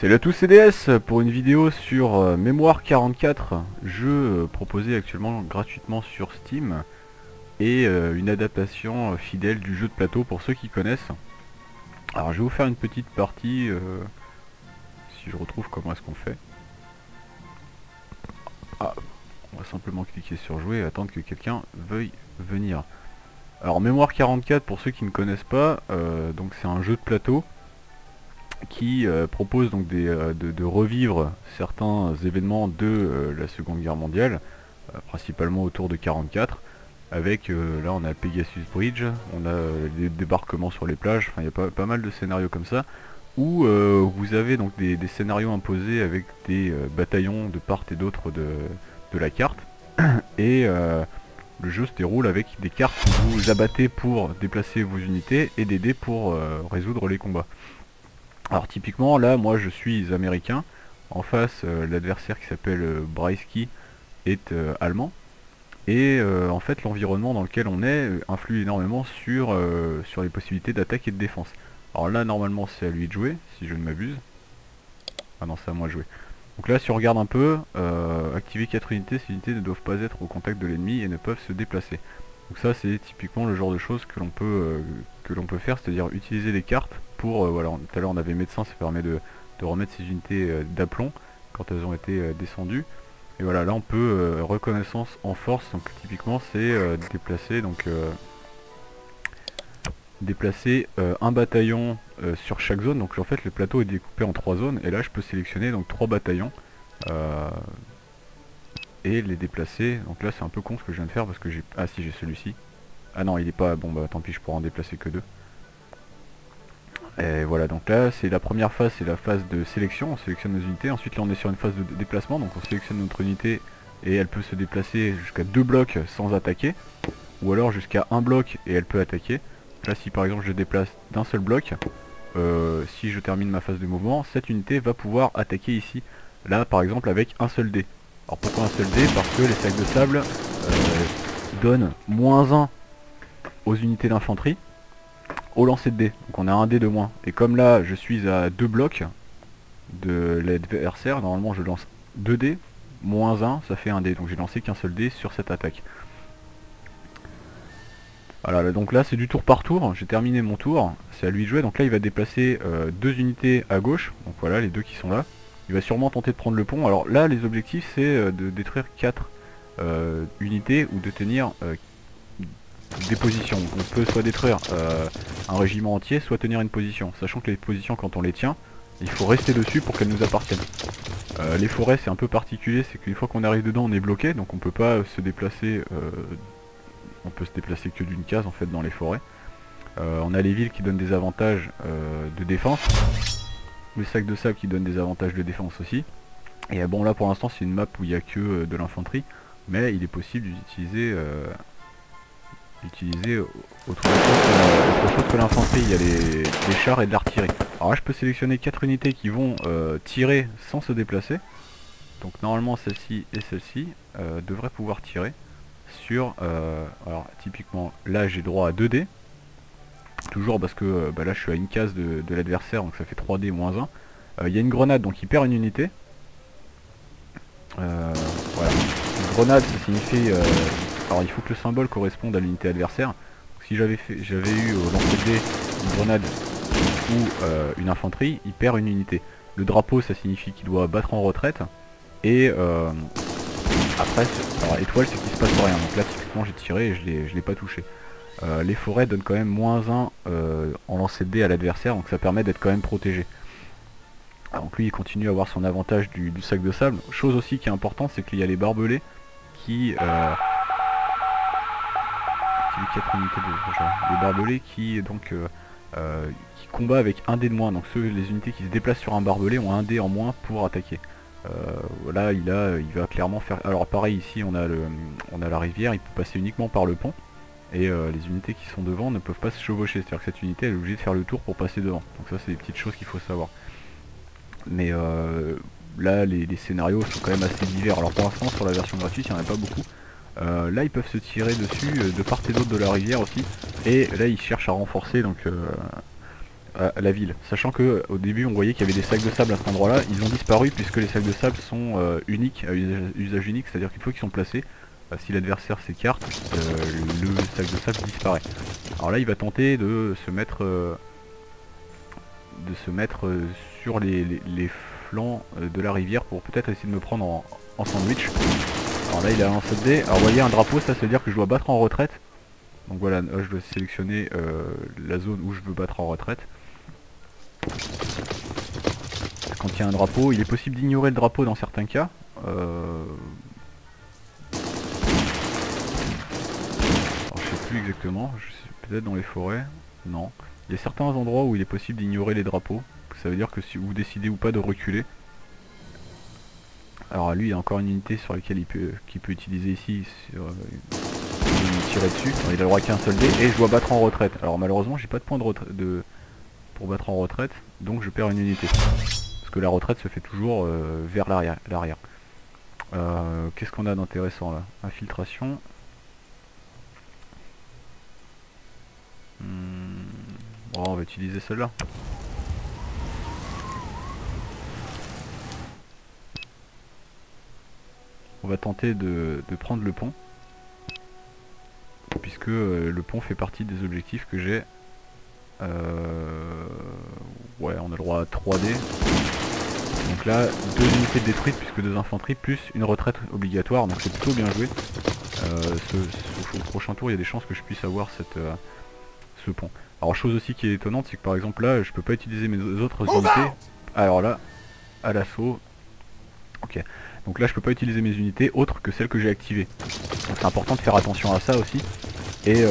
Salut à tous CDS pour une vidéo sur euh, Mémoire 44, jeu euh, proposé actuellement gratuitement sur Steam et euh, une adaptation fidèle du jeu de plateau pour ceux qui connaissent. Alors je vais vous faire une petite partie, si je retrouve comment est-ce qu'on fait. Ah, on va simplement cliquer sur jouer et attendre que quelqu'un veuille venir. Alors Mémoire 44 pour ceux qui ne connaissent pas, donc c'est un jeu de plateau qui euh, propose donc euh, de, revivre certains événements de euh, la Seconde Guerre mondiale, principalement autour de 44, avec là on a Pegasus Bridge, on a des débarquements sur les plages, enfin il y a pas, mal de scénarios comme ça, où vous avez donc des, scénarios imposés avec des bataillons de part et d'autre de, la carte, et le jeu se déroule avec des cartes que vous abattez pour déplacer vos unités et des dés pour résoudre les combats. Alors typiquement là moi je suis américain, en face euh, l'adversaire qui s'appelle euh, Breisky est euh, allemand et euh, en fait l'environnement dans lequel on est influe énormément sur, sur les possibilités d'attaque et de défense. Alors là normalement c'est à lui de jouer si je ne m'abuse. Ah non c'est à moi de jouer. Donc là si on regarde un peu, activer 4 unités, ces unités ne doivent pas être au contact de l'ennemi et ne peuvent se déplacer. Donc ça c'est typiquement le genre de choses que l'on peut, euh, que l'on peut faire, c'est-à-dire utiliser les cartes pour, euh, voilà, tout à l'heure on avait médecin, ça permet de, de remettre ces unités euh, d'aplomb quand elles ont été descendues. Et voilà, là on peut reconnaissance en force, donc typiquement c'est déplacer donc déplacer un bataillon sur chaque zone. Donc en fait le plateau est découpé en trois zones et là je peux sélectionner donc trois bataillons les déplacer. Donc là c'est un peu con ce que je viens de faire parce que j'ai ah si j'ai celui-ci. Ah non il est pas bon bah tant pis je pourrais en déplacer que deux. Et voilà donc là c'est la première phase c'est la phase de sélection, on sélectionne nos unités, ensuite là on est sur une phase de déplacement donc on sélectionne notre unité et elle peut se déplacer jusqu'à deux blocs sans attaquer ou alors jusqu'à un bloc et elle peut attaquer. Là si par exemple je déplace d'un seul bloc, euh, si je termine ma phase de mouvement, cette unité va pouvoir attaquer ici. Là par exemple avec un seul dé. Alors pourquoi un seul dé Parce que les sacs de sable euh, donnent moins 1 aux unités d'infanterie au lancer de dés. Donc on a un dé de moins. Et comme là je suis à deux blocs de l'adversaire, normalement je lance 2 dés, moins 1 ça fait un dé. Donc j'ai lancé qu'un seul dé sur cette attaque. Voilà, là, donc là c'est du tour par tour, j'ai terminé mon tour, c'est à lui de jouer, donc là il va déplacer euh, deux unités à gauche, donc voilà les deux qui sont là. Il va sûrement tenter de prendre le pont, alors là les objectifs c'est euh, de détruire 4 unités ou de tenir euh, des positions. On peut soit détruire euh, un régiment entier, soit tenir une position, sachant que les positions quand on les tient, il faut rester dessus pour qu'elles nous appartiennent. Euh, les forêts c'est un peu particulier, c'est qu'une fois qu'on arrive dedans on est bloqué, donc on peut pas euh, se déplacer euh, on peut se déplacer que d'une case en fait dans les forêts. Euh, on a les villes qui donnent des avantages euh, de défense, les sacs de sable qui donnent des avantages de défense aussi. Et bon là pour l'instant c'est une map où il n'y a que euh, de l'infanterie, mais il est possible d'utiliser euh, d'utiliser autre chose que- l'infanterie, il y a les, chars et de l'artillerie. Alors là je peux sélectionner 4 unités qui vont euh, tirer sans se déplacer. Donc normalement celle-ci et celle-ci devraient pouvoir tirer sur alors typiquement là j'ai droit à 2 dés toujours parce que euh, bah là je suis à une case de, de l'adversaire donc ça fait 3 dés moins 1 Euh, il y a une grenade donc il perd une unité. Euh, voilà. Une grenade ça signifie alors il faut que le symbole corresponde à l'unité adversaire. Si j'avais j'avais eu au lancer de une grenade ou une infanterie il perd une unité. Le drapeau ça signifie qu'il doit battre en retraite. Et euh, après, alors étoile c'est qu'il se passe rien, donc là typiquement j'ai tiré et je l'ai pas touché. Euh, les forêts donnent quand même moins 1 euh, en lancer de dés à l'adversaire, donc ça permet d'être quand même protégé. Alors, donc lui il continue à avoir son avantage du, sac de sable. Chose aussi qui est importante, c'est qu'il y a les barbelés qui... Euh, les qui donc combat avec un dé de moins. Donc ceux, les unités qui se déplacent sur un barbelé ont un dé en moins pour attaquer. Voilà, il va clairement faire. Alors pareil ici, on a la rivière, il peut passer uniquement par le pont. Et euh, les unités qui sont devant ne peuvent pas se chevaucher, c'est-à-dire que cette unité elle est obligée de faire le tour pour passer devant. Donc ça c'est des petites choses qu'il faut savoir. Mais euh, là les, scénarios sont quand même assez divers. Alors pour l'instant sur la version gratuite il n'y en a pas beaucoup. Euh, là ils peuvent se tirer dessus de part et d'autre de la rivière aussi. Et là ils cherchent à renforcer donc la ville. Sachant que au début on voyait qu'il y avait des sacs de sable à cet endroit là, ils ont disparu puisque les sacs de sable sont uniques, à usage, unique, c'est-à-dire qu'une fois qu'ils sont placés, si l'adversaire s'écarte, le sac de sable disparaît. Alors là il va tenter de se mettre de se mettre sur les, flancs de la rivière pour peut-être essayer de me prendre en, sandwich. Alors là il a lancé de dé. Alors vous voyez un drapeau ça, ça veut dire que je dois battre en retraite. Donc voilà, je dois sélectionner la zone où je veux battre en retraite. Quand il y a un drapeau, il est possible d'ignorer le drapeau dans certains cas. Euh... plus exactement, peut-être dans les forêts. Non. Il y a certains endroits où il est possible d'ignorer les drapeaux. Ça veut dire que si vous décidez ou pas de reculer. Alors lui il y a encore une unité sur laquelle il peut, peut utiliser ici. Sur, euh, tirer dessus. il a le droit qu'un seul dé et je dois battre en retraite. Alors malheureusement j'ai pas de point de, de, pour battre en retraite, donc je perds une unité. Parce que la retraite se fait toujours euh, vers l'arrière. Euh, Qu'est-ce qu'on a d'intéressant là? Infiltration. Bon, on va utiliser celle-là. On va tenter de, prendre le pont. Puisque euh, le pont fait partie des objectifs que j'ai euh, ouais, on a le droit à 3D. Donc là, deux unités détruites puisque deux infanteries, plus une retraite obligatoire, donc c'est plutôt bien joué. Euh, au prochain tour, il y a des chances que je puisse avoir cette, euh, ce pont. Alors chose aussi qui est étonnante, c'est que par exemple là, je peux pas utiliser mes autres unités. Alors là, à l'assaut. Ok. Donc là, je peux pas utiliser mes unités autres que celles que j'ai activées. Donc c'est important de faire attention à ça aussi. Et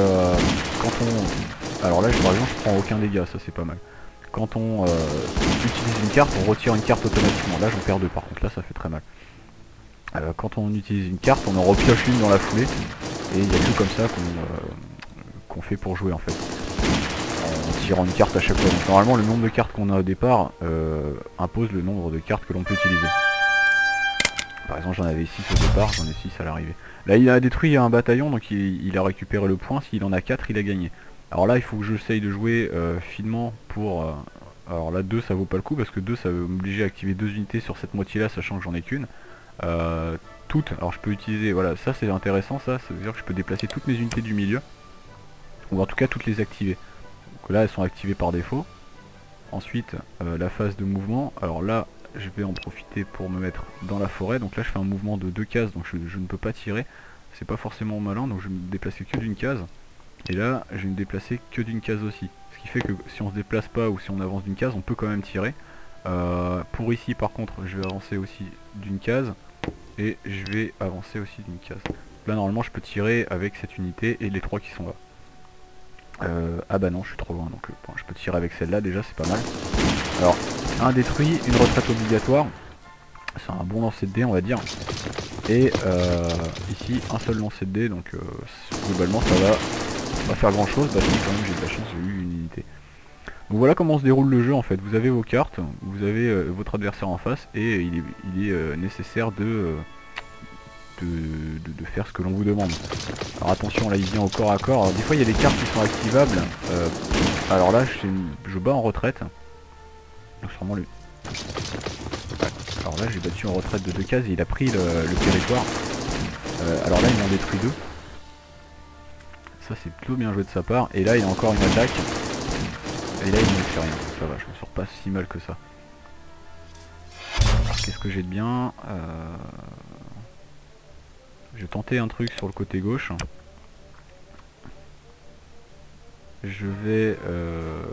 quand on alors là, par exemple, je prends aucun dégât, ça c'est pas mal. Quand on euh, utilise une carte, on retire une carte automatiquement. Là, j'en perds deux, par contre, là, ça fait très mal. Euh, quand on utilise une carte, on en repioche une dans la foulée. Et il n'y a que comme ça euh, qu'on fait pour jouer, en fait. En tirant une carte à chaque fois. Normalement, le nombre de cartes qu'on a au départ impose le nombre de cartes que l'on peut utiliser. Par exemple, j'en avais 6 au départ, j'en ai 6 à l'arrivée. Là, il a détruit un bataillon, donc il, a récupéré le point. S'il en a 4, il a gagné. Alors là il faut que j'essaye de jouer euh, finement pour... Euh, alors là 2 ça vaut pas le coup parce que 2 ça veut m'obliger à activer deux unités sur cette moitié là sachant que j'en ai qu'une. Euh, toutes, alors je peux utiliser, voilà ça c'est intéressant ça, ça veut dire que je peux déplacer toutes mes unités du milieu. Ou en tout cas toutes les activer. Donc là elles sont activées par défaut. Ensuite la phase de mouvement, alors là je vais en profiter pour me mettre dans la forêt. Donc là je fais un mouvement de deux cases donc je, je ne peux pas tirer. C'est pas forcément malin donc je vais me déplacer que d'une case. Et là, je vais me déplacer que d'une case aussi. Ce qui fait que si on se déplace pas ou si on avance d'une case, on peut quand même tirer. Euh, pour ici, par contre, je vais avancer aussi d'une case. Et je vais avancer aussi d'une case. Là, normalement, je peux tirer avec cette unité et les trois qui sont là. Euh, ah bah non, je suis trop loin, donc euh, je peux tirer avec celle-là, déjà, c'est pas mal. Alors, un détruit, une retraite obligatoire. C'est un bon lancer de dés, on va dire. Et ici, un seul lancer de dés, donc globalement, ça va pas faire grand chose, bah si quand même j'ai de la chance, j'ai eu une unité. Donc voilà comment se déroule le jeu en fait, vous avez vos cartes, vous avez euh, votre adversaire en face et il est, euh, nécessaire euh, de, faire ce que l'on vous demande. Alors attention là il vient au corps à corps, des fois il y a des cartes qui sont activables, alors là je, je, bats en retraite, donc sûrement lui. Alors là j'ai battu en retraite de deux cases et il a pris le, territoire. alors là il m'en détruit deux. Ça c'est plutôt bien joué de sa part. Et là il a encore une attaque. Et là il ne fait rien. Ça va, je me sors pas si mal que ça. Qu'est-ce que j'ai de bien? Euh... Je vais tenter un truc sur le côté gauche. Je vais... Euh...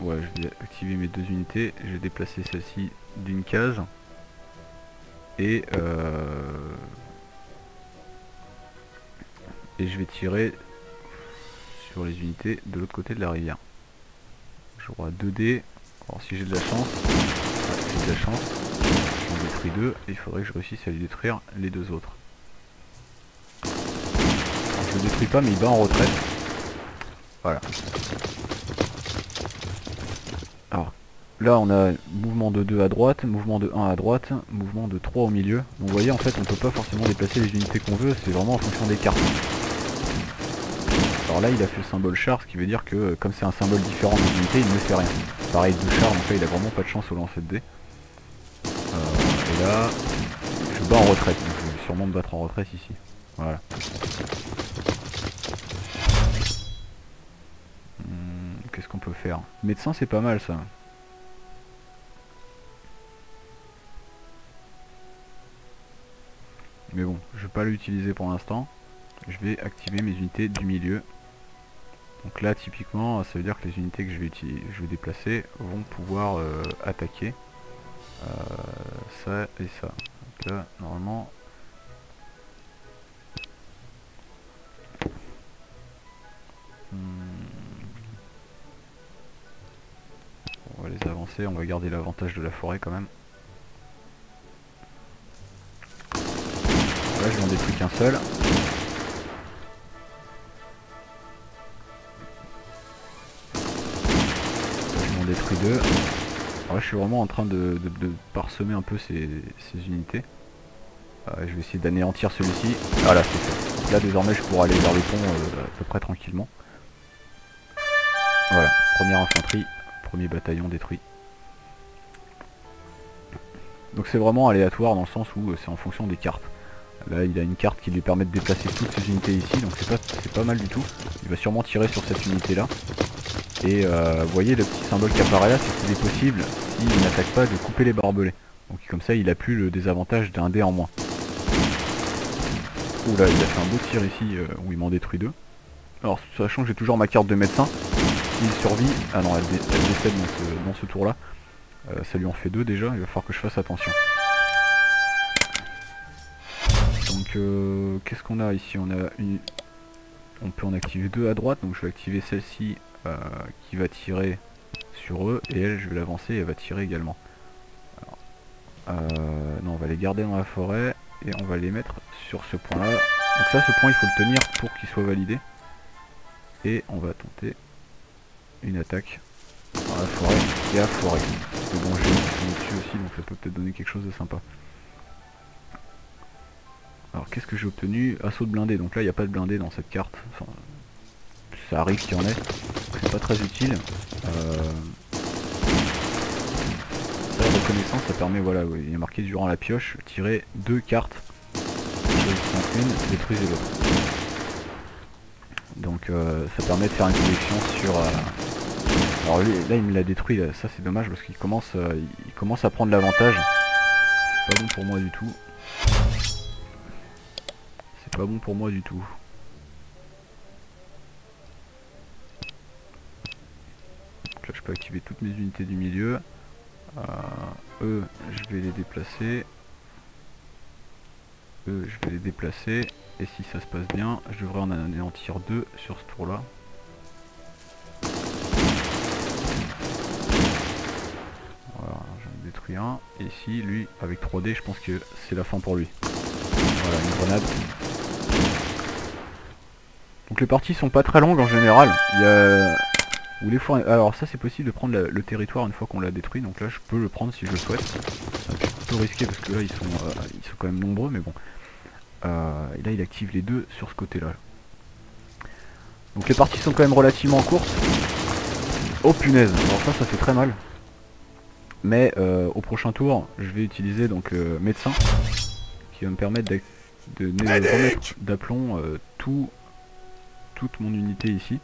Ouais, je vais activer mes deux unités. Je vais déplacer celle-ci d'une case et euh, et je vais tirer sur les unités de l'autre côté de la rivière j'aurai 2 dés alors si j'ai de la chance de la chance j'en détruis deux il faudrait que je réussisse à lui détruire les deux autres je le détruis pas mais il bat en retraite voilà Là on a mouvement de 2 à droite, mouvement de 1 à droite, mouvement de 3 au milieu. Donc vous voyez en fait on peut pas forcément déplacer les unités qu'on veut, c'est vraiment en fonction des cartes. Alors là il a fait le symbole char, ce qui veut dire que comme c'est un symbole différent des unités, il ne fait rien. Pareil de char, donc là il a vraiment pas de chance au lancer de dés. Je bats en retraite, je vais sûrement me battre en retraite ici. Voilà. Hmm, qu'est-ce qu'on peut faire? Médecin c'est pas mal ça. Mais bon, je vais pas l'utiliser pour l'instant. Je vais activer mes unités du milieu. Donc là, typiquement, ça veut dire que les unités que je vais, je vais déplacer vont pouvoir euh, attaquer. Euh, ça et ça. Normalement... Hmm. On va les avancer, on va garder l'avantage de la forêt quand même. Là je n'en détruis qu'un seul. je m'en détruis deux. Je suis vraiment en train de, parsemer un peu ces, unités. Euh, je vais essayer d'anéantir celui-ci. Voilà c'est fait. Là désormais je pourrai aller vers le pont euh, à peu près tranquillement. Voilà, première infanterie, premier bataillon détruit. Donc c'est vraiment aléatoire dans le sens où euh, c'est en fonction des cartes. Là il a une carte qui lui permet de déplacer toutes ses unités ici, donc c'est pas, mal du tout. Il va sûrement tirer sur cette unité là. Et euh, vous voyez le petit symbole qui apparaît là, c'est qu'il est possible, s'il n'attaque pas, de couper les barbelés. Donc comme ça il a plus le désavantage d'un dé en moins. Oula il a fait un beau tir ici euh, où il m'en détruit deux. Alors sachant que j'ai toujours ma carte de médecin, s'il survit, ah non elle, décède dans ce, tour là, euh, ça lui en fait deux déjà, il va falloir que je fasse attention. Qu'est-ce qu'on a ici? On a une... On peut en activer deux à droite, donc je vais activer celle-ci euh, qui va tirer sur eux, et elle je vais l'avancer et elle va tirer également. Euh, non, on va les garder dans la forêt, et on va les mettre sur ce point là. Donc ça, ce point il faut le tenir pour qu'il soit validé. Et on va tenter une attaque dans la forêt et à forêt. bon, j'ai aussi, donc ça peut peut-être donner quelque chose de sympa. Alors qu'est-ce que j'ai obtenu Assaut de blindé, donc là il n'y a pas de blindé dans cette carte. ça arrive qu'il y en ait. C'est pas très utile. Euh... Ça, reconnaissance, ça permet, voilà, il a marqué durant la pioche, tirer deux cartes. Une, détruisez l'autre. Donc euh, ça permet de faire une sélection sur... Euh, alors là il me l'a détruit, ça c'est dommage parce qu'il commence, il commence à prendre l'avantage. C'est pas bon pour moi du tout pas bon pour moi du tout. là je peux activer toutes mes unités du milieu. Euh, eux je vais les déplacer. Eux je vais les déplacer. Et si ça se passe bien, je devrais en anéantir deux sur ce tour là. Voilà, j'en détruis un. Et ici, lui, avec 3D, je pense que c'est la fin pour lui. Voilà, une grenade. Les parties sont pas très longues en général. Il y a... les fois... Alors ça c'est possible de prendre le territoire une fois qu'on l'a détruit. Donc là je peux le prendre si je le souhaite. C'est un peu risqué parce que là ils sont, euh, ils sont quand même nombreux mais bon. Euh, et là il active les deux sur ce côté là. Donc les parties sont quand même relativement courtes. Oh punaise, alors ça ça fait très mal. Mais euh, au prochain tour je vais utiliser donc médecin qui va me permettre d'aplomb tout toute mon unité ici.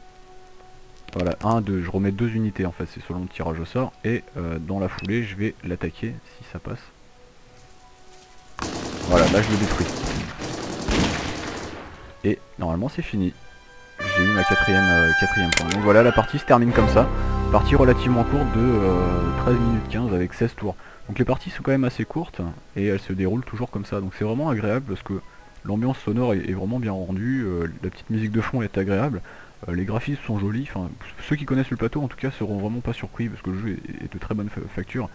Voilà, 1, 2, je remets deux unités en fait, c'est selon le tirage au sort. Et euh, dans la foulée, je vais l'attaquer si ça passe. Voilà, là je le détruis. Et normalement c'est fini. J'ai eu ma quatrième, euh, quatrième point. Donc voilà, la partie se termine comme ça. Partie relativement courte de 13 euh, minutes 15 avec 16 tours. Donc les parties sont quand même assez courtes et elles se déroulent toujours comme ça. Donc c'est vraiment agréable parce que L'ambiance sonore est, vraiment bien rendue, euh, la petite musique de fond est agréable, euh, les graphismes sont jolis, enfin ceux qui connaissent le plateau en tout cas seront vraiment pas surpris parce que le jeu est, de très bonne facture.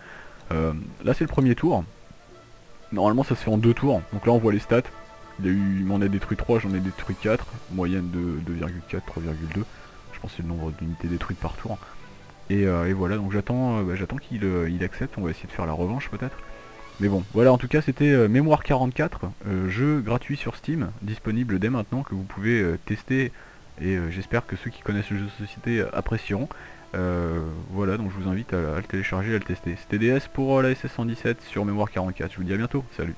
Euh, là c'est le premier tour, normalement ça se fait en deux tours, donc là on voit les stats, il, m'en a détruit 3, j'en ai détruit 4, moyenne de 2,4, 3,2, je pense que c'est le nombre d'unités détruites par tour. Et, voilà, donc j'attends bah, j'attends qu'il accepte, on va essayer de faire la revanche peut-être. Mais bon, voilà, en tout cas, c'était euh, Mémoire 44, euh, jeu gratuit sur Steam, disponible dès maintenant, que vous pouvez euh, tester Et j'espère que ceux qui connaissent le jeu de société apprécieront. voilà, donc je vous invite à, le télécharger, à le tester. C'était DS pour la SS117 sur mémoire 44. Je vous dis à bientôt, salut